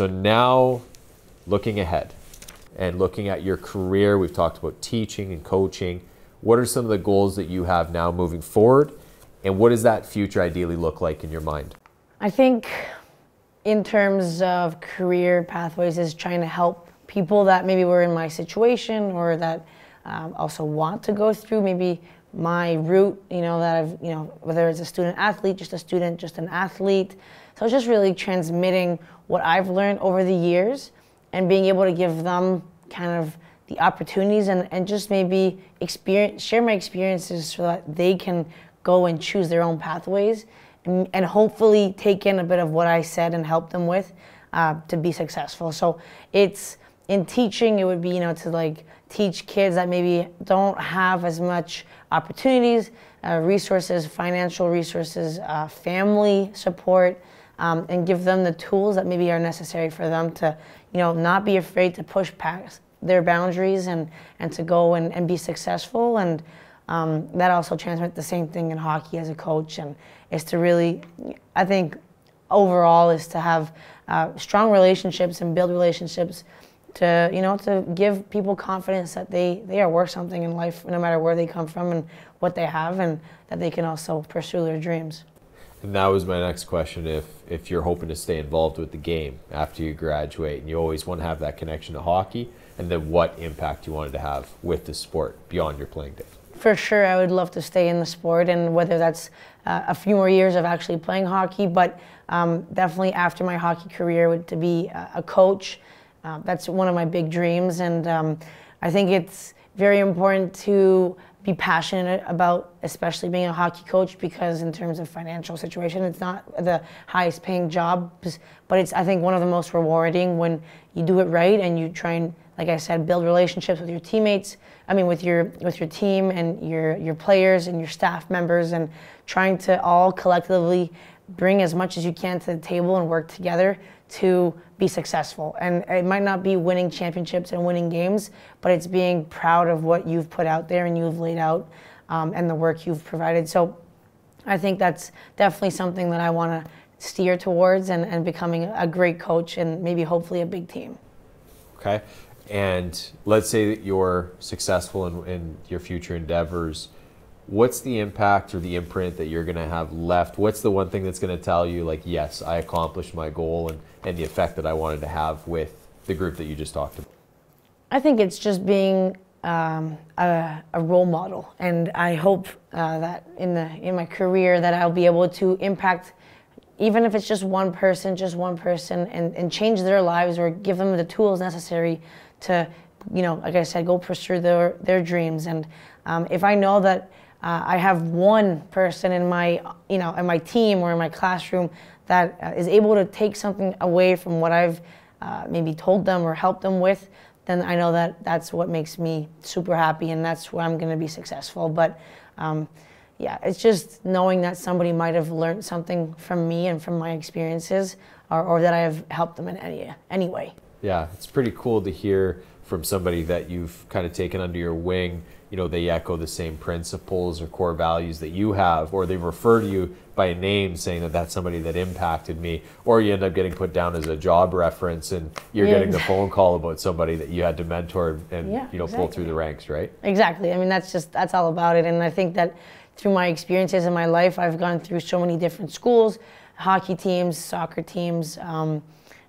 So now, looking ahead and looking at your career, we've talked about teaching and coaching. What are some of the goals that you have now moving forward? And what does that future ideally look like in your mind? I think, in terms of career pathways, is trying to help people that maybe were in my situation or that um, also want to go through maybe my route, you know, that I've, you know, whether it's a student athlete, just a student, just an athlete. So it's just really transmitting what I've learned over the years and being able to give them kind of the opportunities and, and just maybe experience, share my experiences so that they can go and choose their own pathways and, and hopefully take in a bit of what I said and help them with uh, to be successful. So it's in teaching, it would be, you know, to like teach kids that maybe don't have as much opportunities, uh, resources, financial resources, uh, family support, um, and give them the tools that maybe are necessary for them to, you know, not be afraid to push past their boundaries and, and to go and, and be successful. And um, that also transmits the same thing in hockey as a coach and is to really, I think overall is to have uh, strong relationships and build relationships to you know to give people confidence that they they are worth something in life no matter where they come from and what they have and that they can also pursue their dreams and that was my next question if if you're hoping to stay involved with the game after you graduate and you always want to have that connection to hockey and then what impact you wanted to have with the sport beyond your playing days. For sure i would love to stay in the sport and whether that's uh, a few more years of actually playing hockey but um, definitely after my hockey career would to be a, coach. Uh, that's one of my big dreams, and um, I think it's very important to be passionate about, especially being a hockey coach, because in terms of financial situation, it's not the highest paying job, but it's I think one of the most rewarding when you do it right and you try and, like I said, build relationships with your teammates. I mean, with your with your team and your your players and your staff members, and trying to all collectively bring as much as you can to the table and work together to be successful. And it might not be winning championships and winning games, but it's being proud of what you've put out there and you've laid out um, and the work you've provided. So I think that's definitely something that I want to steer towards and, and becoming a great coach and maybe hopefully a big team. Okay. And let's say that you're successful in, in your future endeavors what's the impact or the imprint that you're going to have left? What's the one thing that's going to tell you, like, yes, I accomplished my goal and, and the effect that I wanted to have with the group that you just talked about? I think it's just being um, a, a, role model, and I hope uh, that in the in my career that I'll be able to impact, even if it's just one person, just one person, and, and change their lives or give them the tools necessary to, you know, like I said, go pursue their their dreams. And um, if I know that uh, I have one person in my, you know, in my team or in my classroom that uh, is able to take something away from what I've uh, maybe told them or helped them with, then I know that that's what makes me super happy and that's where I'm going to be successful. But um, yeah, it's just knowing that somebody might have learned something from me and from my experiences or, or that I have helped them in any, any way. Yeah, it's pretty cool to hear from somebody that you've kind of taken under your wing you know they echo the same principles or core values that you have or they refer to you by a name saying that that's somebody that impacted me or you end up getting put down as a job reference and you're yeah. getting the phone call about somebody that you had to mentor and yeah, you know exactly. pull through the ranks right exactly i mean that's just that's all about it and i think that through my experiences in my life i've gone through so many different schools hockey teams soccer teams um,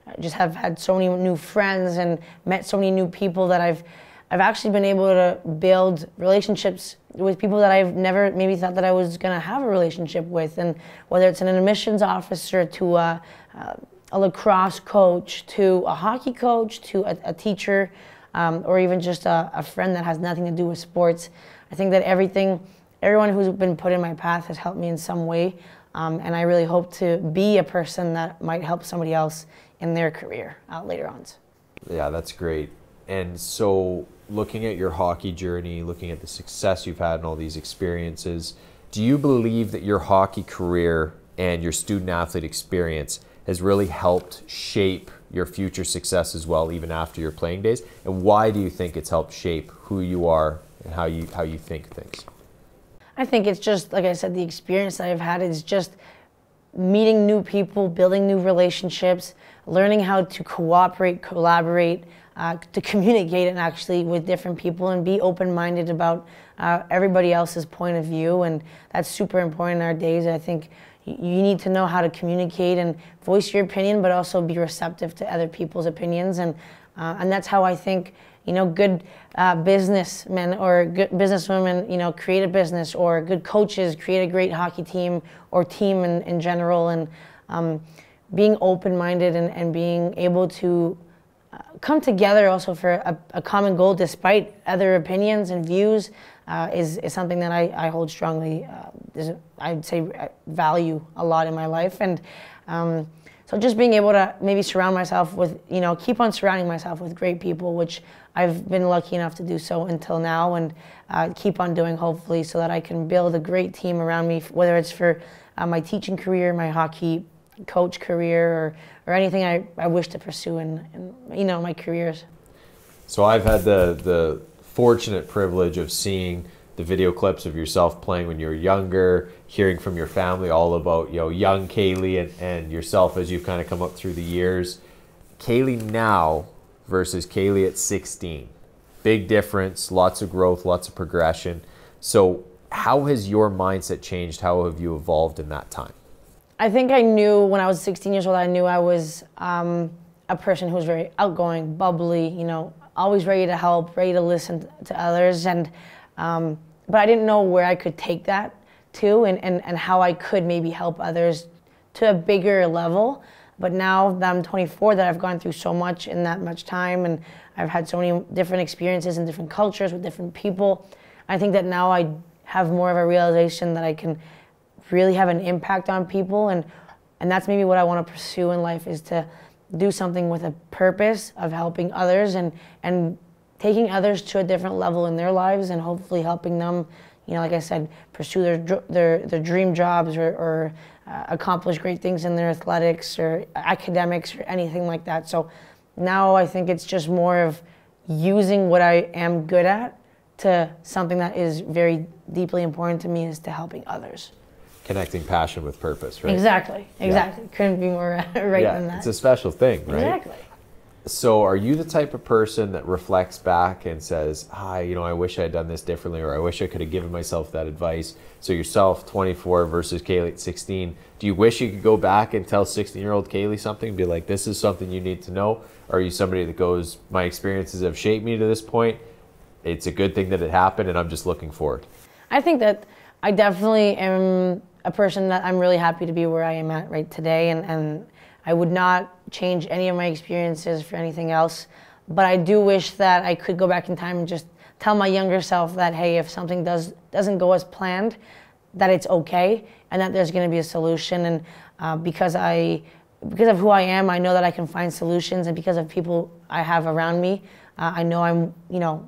I just have had so many new friends and met so many new people that I've I've actually been able to build relationships with people that I've never maybe thought that I was going to have a relationship with, and whether it's an admissions officer to a, a lacrosse coach, to a hockey coach, to a, a teacher, um, or even just a, a, friend that has nothing to do with sports. I think that everything, everyone who's been put in my path has helped me in some way, um, and I really hope to be a person that might help somebody else in their career uh, later on. Yeah, that's great. And so looking at your hockey journey, looking at the success you've had in all these experiences, do you believe that your hockey career and your student athlete experience has really helped shape your future success as well, even after your playing days? And why do you think it's helped shape who you are and how you how you think things? I think it's just like I said, the experience that I've had is just meeting new people, building new relationships, learning how to cooperate, collaborate, uh, to communicate and actually with different people and be open-minded about uh, everybody else's point of view. And that's super important in our days. I think you need to know how to communicate and voice your opinion but also be receptive to other people's opinions. And uh, and that's how i think you know good uh, businessmen or good businesswomen you know create a business or good coaches create a great hockey team or team in, in general. And um, being open-minded and, and being able to come together also for a, a, common goal despite other opinions and views uh, is, is something that I, I hold strongly, uh, is, I'd say uh, value a lot in my life. And um, so just being able to maybe surround myself with, you know, keep on surrounding myself with great people, which I've been lucky enough to do so until now and uh, keep on doing hopefully so that I can build a great team around me, whether it's for uh, my teaching career, my hockey coach career or, or anything I, I wish to pursue in, in you know my careers. So I've had the the fortunate privilege of seeing the video clips of yourself playing when you were younger, hearing from your family all about you know young Kaleigh and, and yourself as you've kind of come up through the years. Kaleigh now versus Kaleigh at 16. Big difference, lots of growth, lots of progression. So how has your mindset changed? How have you evolved in that time? I think I knew when I was 16 years old, I knew I was um, a person who was very outgoing, bubbly, you know, always ready to help, ready to listen to others. And, um, but I didn't know where I could take that to and, and, and how I could maybe help others to a bigger level. But now that I'm 24, that I've gone through so much in that much time and I've had so many different experiences in different cultures with different people, I think that now I have more of a realization that I can really have an impact on people. And and that's maybe what I want to pursue in life is to do something with a purpose of helping others and and taking others to a different level in their lives and hopefully helping them you know like I said pursue their their their dream jobs or, or uh, accomplish great things in their athletics or academics or anything like that. So now I think it's just more of using what I am good at to something that is very deeply important to me is to helping others connecting passion with purpose, right? Exactly, exactly. Yeah. Couldn't be more right yeah, than that. It's a special thing, right? Exactly. So, are you the type of person that reflects back and says, "Hi, you know, I wish I had done this differently, or I wish I could have given myself that advice"? So, yourself, 24 versus Kaleigh at 16. Do you wish you could go back and tell 16-year-old Kaleigh something, and be like, "This is something you need to know"? Or are you somebody that goes, "My experiences have shaped me to this point. It's a good thing that it happened, and I'm just looking forward." I think that I definitely am a person that I'm really happy to be where I am at right today, and, and I would not change any of my experiences for anything else. But I do wish that I could go back in time and just tell my younger self that hey, if something does doesn't go as planned, that it's okay, and that there's going to be a solution. And uh, because I because of who I am, I know that I can find solutions, and because of people I have around me, uh, I know I'm you know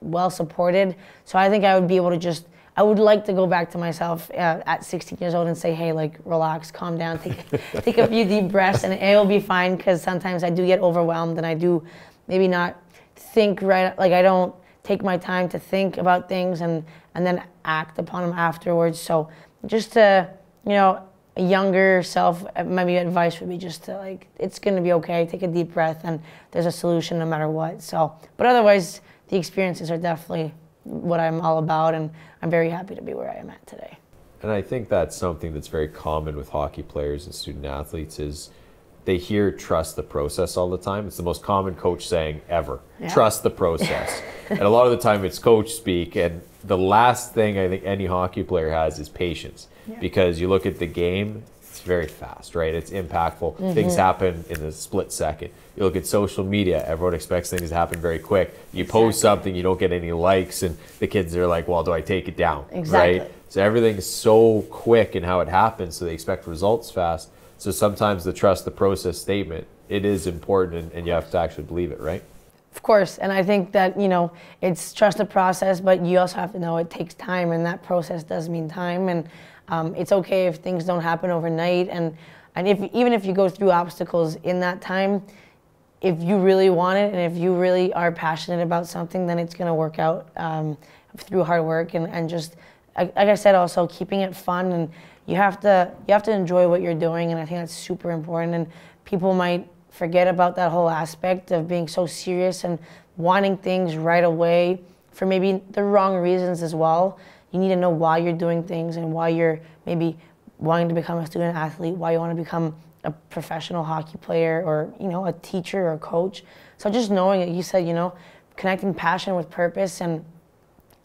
well supported. So I think I would be able to just I would like to go back to myself uh, at 16 years old and say, hey, like, relax, calm down, take, take a few deep breaths, and it will be fine. Because sometimes I do get overwhelmed, and I do maybe not think right. Like I don't take my time to think about things and and then act upon them afterwards. So just to you know, a younger self, uh, maybe advice would be just to like, it's gonna be okay. Take a deep breath, and there's a solution no matter what. So, but otherwise, the experiences are definitely what I'm all about, and I'm very happy to be where I am at today. And I think that's something that's very common with hockey players and student athletes is they hear trust the process all the time. It's the most common coach saying ever. Yeah. Trust the process. and a lot of the time it's coach speak and the last thing I think any hockey player has is patience. Yeah. Because you look at the game, very fast, right? It's impactful. Mm-hmm. Things happen in a split second. You look at social media, everyone expects things to happen very quick. You exactly. post something, you don't get any likes, and the kids are like, well, do I take it down? Exactly. Right? So everything's so quick in how it happens, so they expect results fast. So sometimes the trust the process statement, it is important, and, and you have to actually believe it, right? Of course, and I think that you know it's trust the process, but you also have to know it takes time, and that process does mean time, and um, it's okay if things don't happen overnight, and and if even if you go through obstacles in that time, if you really want it and if you really are passionate about something, then it's going to work out um, through hard work and, and just like I said, also keeping it fun and you have to you have to enjoy what you're doing, and I think that's super important. And people might forget about that whole aspect of being so serious and wanting things right away for maybe the wrong reasons as well. You need to know why you're doing things and why you're maybe wanting to become a student athlete, why you want to become a professional hockey player or, you know, a teacher or a coach. So just knowing it, you said, you know, connecting passion with purpose and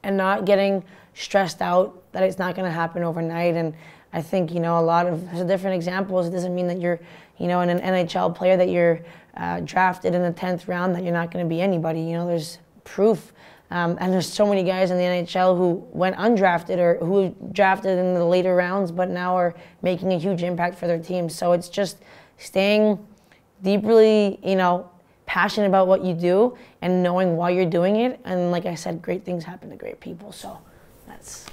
and not getting stressed out that it's not going to happen overnight and I think you know a lot of there's different examples. It doesn't mean that you're you know an NHL player that you're uh, drafted in the tenth round that you're not going to be anybody. You know there's proof, um, and there's so many guys in the NHL who went undrafted or who drafted in the later rounds, but now are making a huge impact for their teams. So it's just staying deeply you know passionate about what you do and knowing why you're doing it. And like I said, great things happen to great people. So that's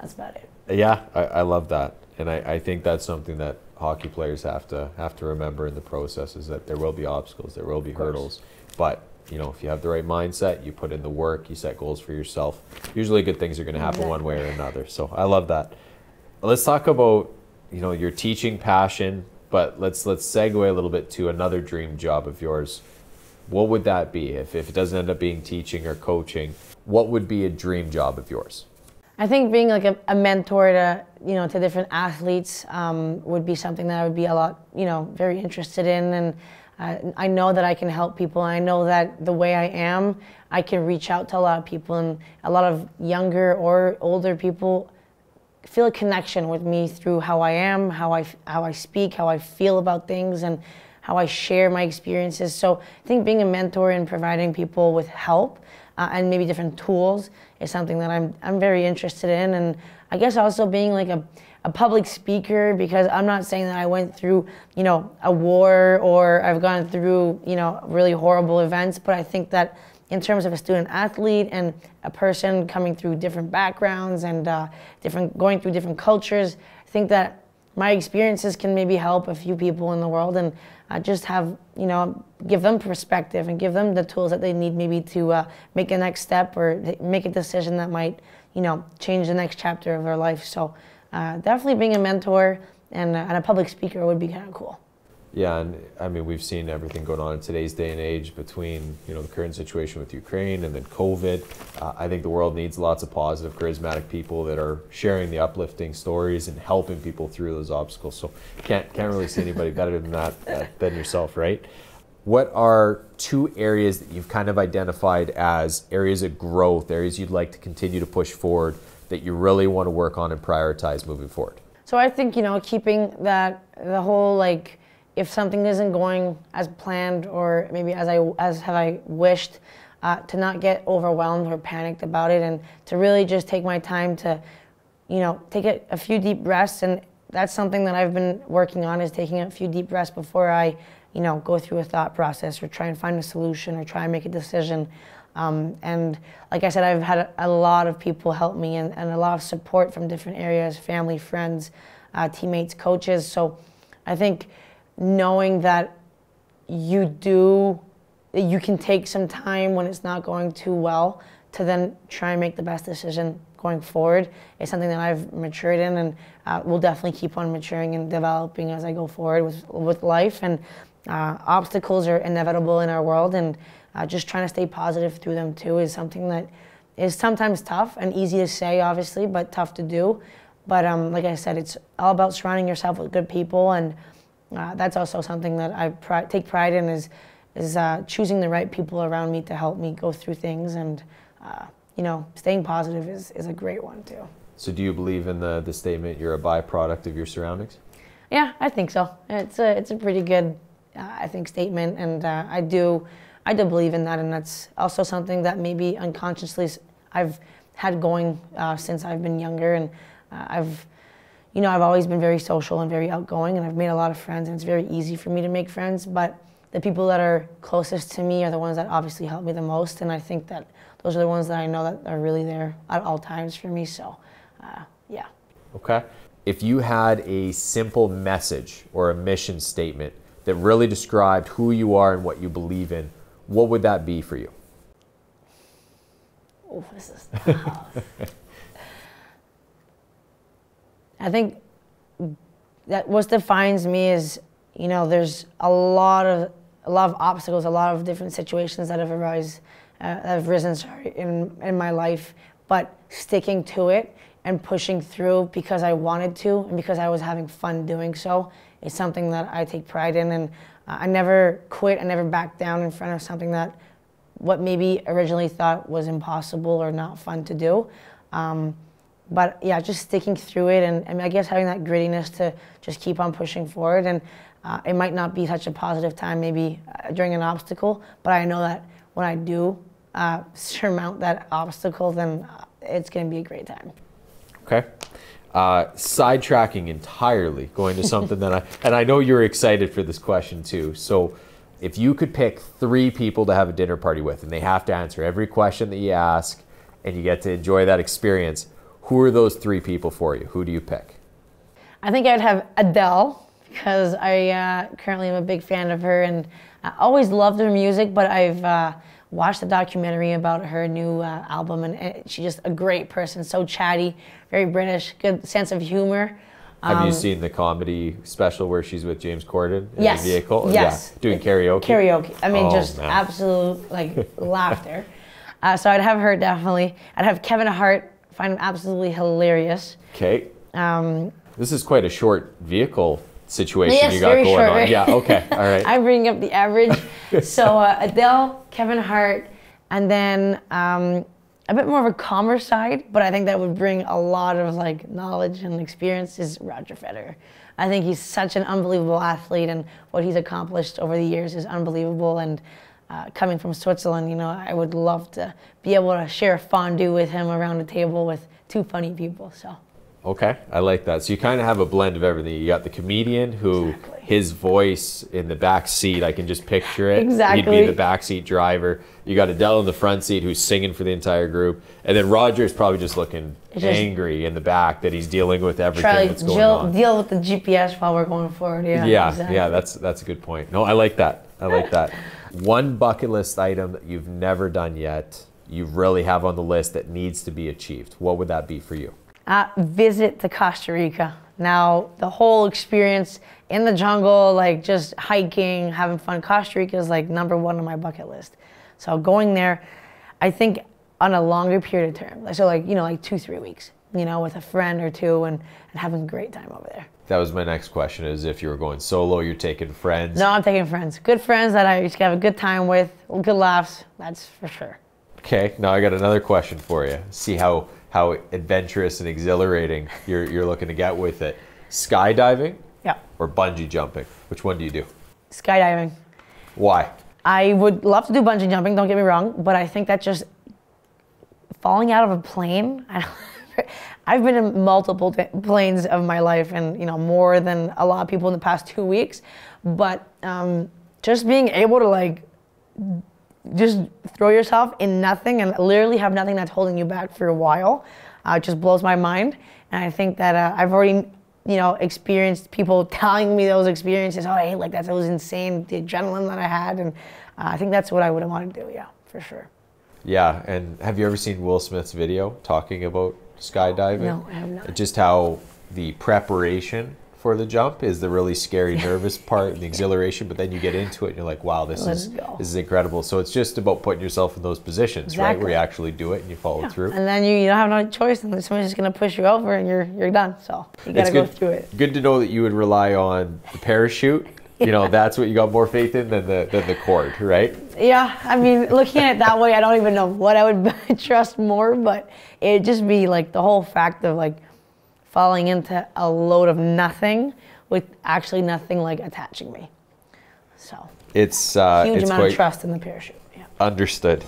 that's about it. Yeah, I, I love that and I, I think that's something that hockey players have to have to remember in the process is that there will be obstacles, there will be hurdles, but you know if you have the right mindset, you put in the work, you set goals for yourself. Usually, good things are going to happen one way or another. So I love that. Let's talk about you know your teaching passion, but let's let's segue a little bit to another dream job of yours. What would that be if, if it doesn't end up being teaching or coaching? What would be a dream job of yours? I think being like a, a mentor to you know to different athletes um, would be something that I would be a lot you know very interested in, and uh, I know that I can help people. I know that the way I am, I can reach out to a lot of people, and a lot of younger or older people feel a connection with me through how I am, how I how I speak, how I feel about things, and how I share my experiences. So I think being a mentor and providing people with help uh, and maybe different tools is something that I'm, I'm very interested in. And I guess also being like a, a public speaker because I'm not saying that I went through, you know, a war or I've gone through, you know, really horrible events, but I think that in terms of a student athlete and a person coming through different backgrounds and uh, different going through different cultures, I think that my experiences can maybe help a few people in the world and uh, just have you know give them perspective and give them the tools that they need maybe to uh, make a next step or make a decision that might you know change the next chapter of their life. So uh, definitely being a mentor and, and a public speaker would be kind of cool yeah, and I mean we've seen everything going on in today's day and age between you know the current situation with Ukraine and then COVID. Uh, I think the world needs lots of positive, charismatic people that are sharing the uplifting stories and helping people through those obstacles. So can't can't really see anybody better than that uh, than yourself, right? What are two areas that you've kind of identified as areas of growth, areas you'd like to continue to push forward that you really want to work on and prioritize moving forward? So I think you know keeping that the whole like if something isn't going as planned or maybe as I as have I wished, uh, to not get overwhelmed or panicked about it, and to really just take my time to, you know, take a, a few deep breaths. And that's something that I've been working on is taking a few deep breaths before I, you know, go through a thought process or try and find a solution or try and make a decision. Um, and like I said, I've had a, lot of people help me and, and a lot of support from different areas, family, friends, uh, teammates, coaches. So I think knowing that you do, you can take some time when it's not going too well to then try and make the best decision going forward is something that I've matured in and uh, will definitely keep on maturing and developing as I go forward with, with life. And uh, obstacles are inevitable in our world, and uh, just trying to stay positive through them too is something that is sometimes tough and easy to say, obviously, but tough to do. But um, like I said, it's all about surrounding yourself with good people and uh, that's also something that I pri- take pride in is is uh, choosing the right people around me to help me go through things and uh, you know staying positive is, is a great one too. So do you believe in the, the statement you're a byproduct of your surroundings? Yeah, I think so. It's a it's a pretty good uh, I think statement and uh, I do I do believe in that and that's also something that maybe unconsciously I've had going uh, since I've been younger and I've you know, I've always been very social and very outgoing, and I've made a lot of friends, and it's very easy for me to make friends. But the people that are closest to me are the ones that obviously help me the most, and I think that those are the ones that I know that are really there at all times for me. So, uh, yeah. Okay. If you had a simple message or a mission statement that really described who you are and what you believe in, what would that be for you? Oh, this is tough. I think that what defines me is, you know, there's a lot of a lot of obstacles, a lot of different situations that have arisen, uh, that have risen sorry, in, in my life, but sticking to it and pushing through because I wanted to and because I was having fun doing so is something that I take pride in. And uh, I never quit, I never backed down in front of something that what maybe originally thought was impossible or not fun to do. Um, but yeah, just sticking through it and, and, I guess having that grittiness to just keep on pushing forward. And uh, it might not be such a positive time maybe uh, during an obstacle, but I know that when I do uh, surmount that obstacle, then uh, it's going to be a great time. Okay. Uh, sidetracking entirely, going to something that I, and I know you're excited for this question too. So, if you could pick three people to have a dinner party with and they have to answer every question that you ask and you get to enjoy that experience, who are those three people for you? Who do you pick? I think I'd have Adele because I uh, currently am a big fan of her and I always loved her music, but I've uh, watched the documentary about her new uh, album and she's just a great person, so chatty, very British, good sense of humor. Have um, you seen the comedy special where she's with James Corden in yes, the vehicle? Yes. Yeah, doing karaoke. Karaoke. I mean, oh, just man. absolute like laughter. Uh, so I'd have her definitely. I'd have Kevin Hart. Find him absolutely hilarious. Okay. Um, this is quite a short vehicle situation yes, you got going short, on. Right? Yeah. Okay. All right. I'm bringing up the average. so uh, Adele, Kevin Hart, and then um, a bit more of a calmer side, but I think that would bring a lot of like knowledge and experience is Roger Federer. I think he's such an unbelievable athlete, and what he's accomplished over the years is unbelievable. And uh, coming from Switzerland, you know, I would love to be able to share fondue with him around a table with two funny people. So. Okay, I like that. So you kind of have a blend of everything. You got the comedian who exactly. his voice in the back seat, I can just picture it. Exactly. He'd be the back seat driver. You got Adele in the front seat who's singing for the entire group, and then Roger's probably just looking just angry in the back that he's dealing with everything that's going Jill, on. Deal with the GPS while we're going forward. Yeah. Yeah, exactly. yeah. That's that's a good point. No, I like that. I like that. One bucket list item that you've never done yet, you really have on the list that needs to be achieved. What would that be for you? Uh, visit to Costa Rica. Now, the whole experience in the jungle, like just hiking, having fun, Costa Rica is like number one on my bucket list. So going there, I think on a longer period of term, so like, you know, like two, three weeks, you know, with a friend or two and, and having a great time over there. That was my next question is if you were going solo, you're taking friends? No, I'm taking friends. Good friends that I just have a good time with, good laughs, that's for sure. Okay, now I got another question for you. See how how adventurous and exhilarating you're, you're looking to get with it. Skydiving yeah. or bungee jumping? Which one do you do? Skydiving. Why? I would love to do bungee jumping, don't get me wrong, but I think that just falling out of a plane, I've been in multiple t- planes of my life and, you know, more than a lot of people in the past two weeks. But um, just being able to, like, just throw yourself in nothing and literally have nothing that's holding you back for a while. Uh, just blows my mind. And I think that uh, I've already, you know, experienced people telling me those experiences. Oh, hey, like that was insane, the adrenaline that I had. And uh, I think that's what I would want to do, yeah, for sure. Yeah, and have you ever seen Will Smith's video talking about skydiving? No, I have not. Just how the preparation for the jump is the really scary, nervous part and the exhilaration. But then you get into it and you're like, wow, this Let's is go. this is incredible. So it's just about putting yourself in those positions, exactly. right, where you actually do it and you follow yeah. through. And then you, you don't have no choice, and someone's just gonna push you over, and you're you're done. So you gotta go through it. Good to know that you would rely on the parachute. you know that's what you got more faith in than the than the cord, right? Yeah, I mean, looking at it that way, I don't even know what I would trust more, but it'd just be like the whole fact of like falling into a load of nothing with actually nothing like attaching me. So it's uh, huge it's amount of trust in the parachute. Yeah. Understood.